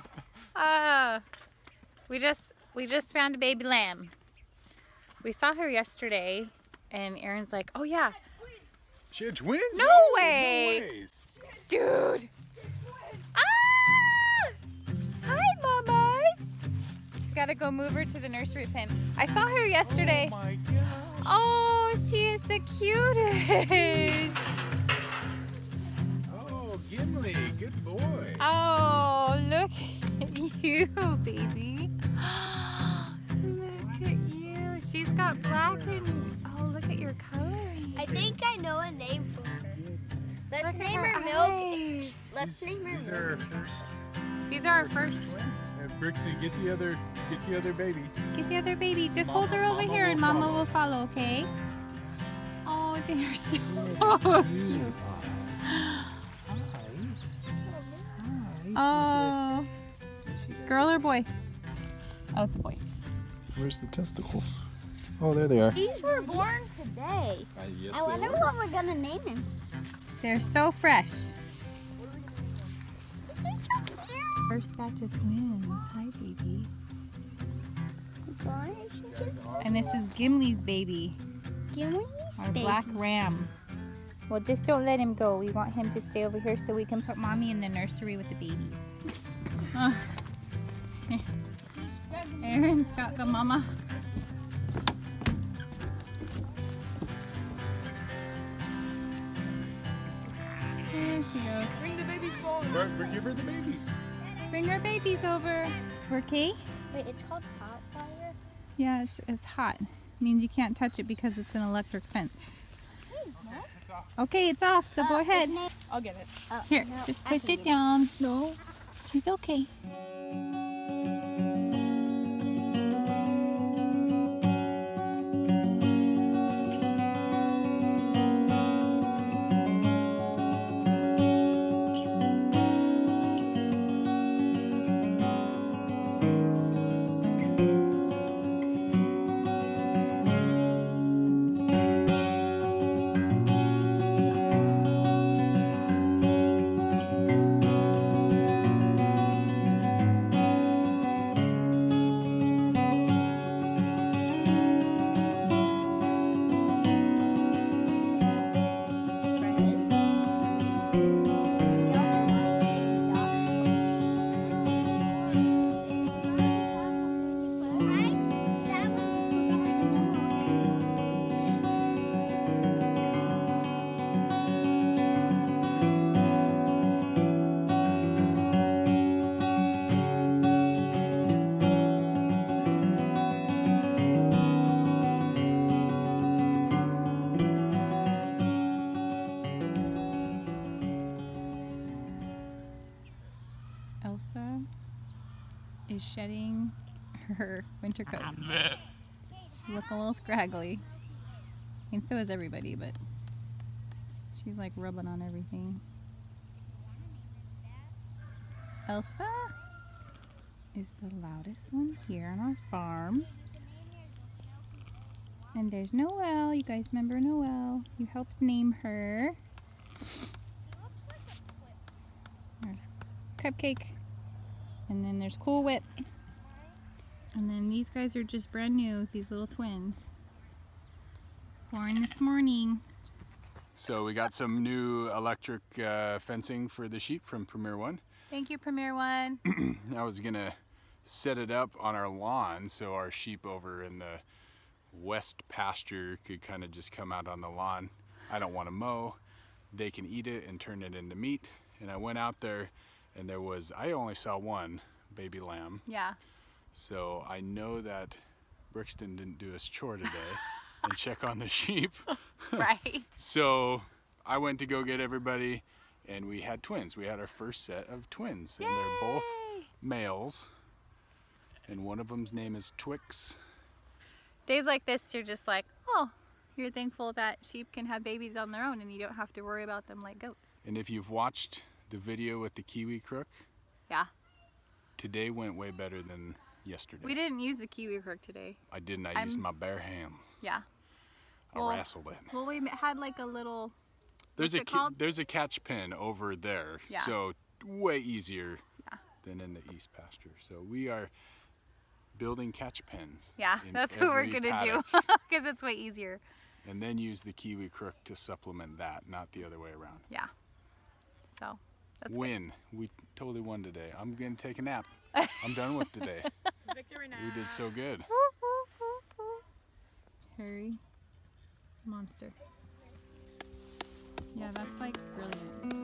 Uh, we just we just found a baby lamb. We saw her yesterday, and Aaron's like, "Oh yeah, She had twins? No way. No dude." Ah! Hi, mamas. Gotta go move her to the nursery pen. I saw her yesterday. Oh my gosh. Oh, she is the cutest. You, baby. look at you. She's got black and oh, look at your coloring. I think I know a name for her. Let's Look name her her Milk. eyes. Let's These- name her These Milk. are our first. These are our first. twins. Uh, Brixie, get the other, get the other baby. Get the other baby. Just Mama- hold her over Mama here and Mama follow. will follow, okay? Oh, they're so cute. Oh, girl or boy? Oh, it's a boy. Where's the testicles? Oh, there they are. These were born today. Uh, yes, I wonder what we're gonna name him. They're so fresh. He's so cute. First batch of twins. Hi, baby. Why is she just And this is Gimli's baby, Gilly's our baby? black ram. Well, just don't let him go. We want him to stay over here so we can put mommy in the nursery with the babies. Ah. Aaron's got the mama. There she goes. Bring the babies forward. Give her the babies. Bring our babies over. Okay? Wait, it's called hot fire. Yeah, it's, it's hot. means you can't touch it because it's an electric fence. Okay, it's off, so uh, go ahead. I'll get it. Oh, Here, no, just push it get down. No, she's okay. Shedding her winter coat. She look a little scraggly. And so is everybody, but she's like rubbing on everything. Elsa is the loudest one here on our farm. And there's Noelle. You guys remember Noelle? You helped name her. There's Cupcake. And then there's Cool Whip. And then these guys are just brand new, these little twins. Born this morning. So we got some new electric uh, fencing for the sheep from Premier One. Thank you, Premier One. I was gonna set it up on our lawn so our sheep over in the west pasture could kind of just come out on the lawn. I don't want to mow. They can eat it and turn it into meat. And I went out there and there was, I only saw one baby lamb. Yeah. So I know that Brixton didn't do his chore today and check on the sheep. Right. So I went to go get everybody and we had twins. We had our first set of twins and they're both males. And one of them's name is Twix. Days like this, you're just like, oh, you're thankful that sheep can have babies on their own and you don't have to worry about them like goats. And if you've watched the video with the kiwi crook, Yeah. today went way better than yesterday. We didn't use the kiwi crook today. I didn't. I I'm- used my bare hands. Yeah. I Well, wrestled it. Well, we had like a little, There's a it ki- called? there's a catch pen over there, Yeah. so way easier Yeah. than in the east pasture. So we are building catch pens. Yeah, that's what we're gonna do because it's way easier. and then use the kiwi crook to supplement that, not the other way around. Yeah. So that's good. Win. We totally won today. I'm gonna take a nap. I'm done with today. Victory now. We did so good. Harry, monster. Yeah, that's like brilliant.